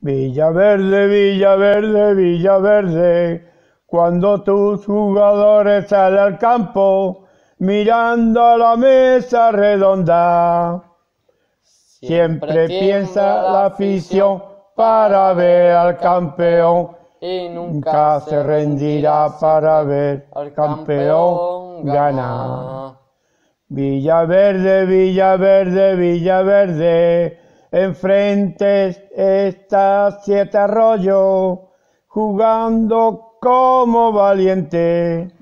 Villaverde, Villaverde, Villaverde, cuando tus jugadores salen al campo, mirando la mesa redonda, siempre piensa la afición para ver al campeón. y nunca se rendirá para ver al campeón ganar. Villaverde, Villaverde, Villaverde, enfrente está Siete Arroyo, jugando como valiente.